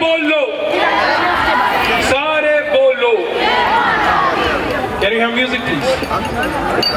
बोलो सारे बोलो Can you have music please?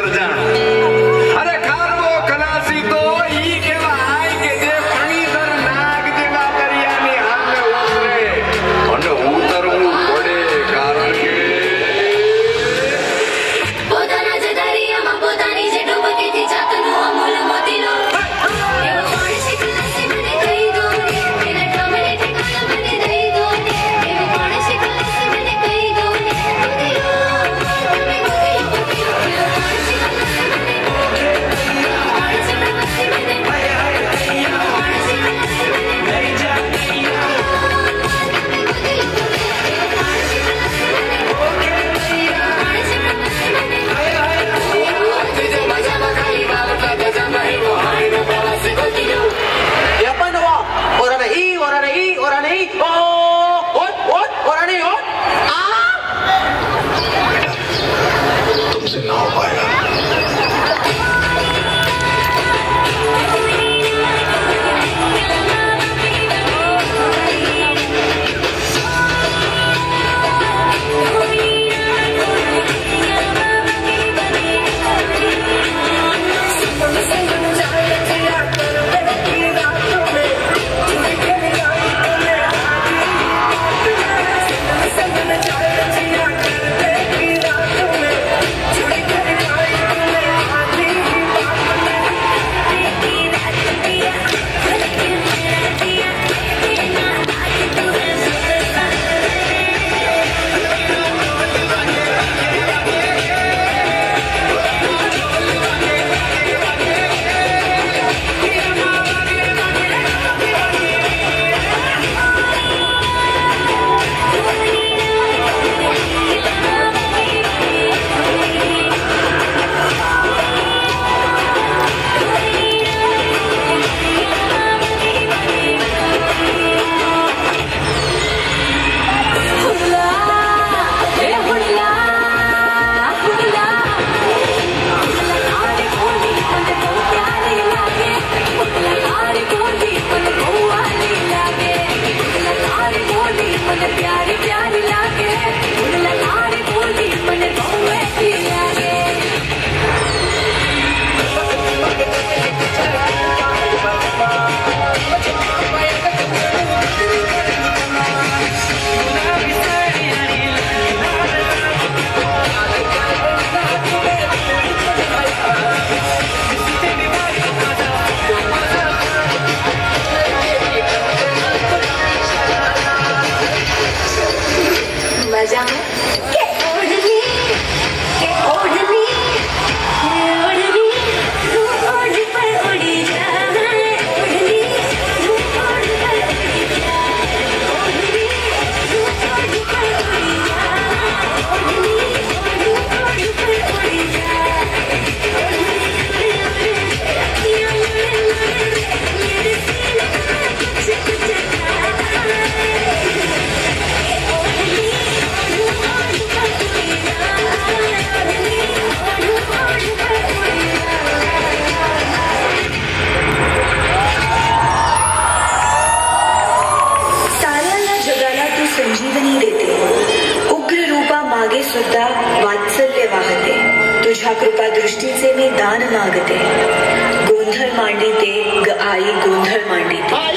set it down. मांगते गोंधल मांडी ते आई गोंधर मांडी ते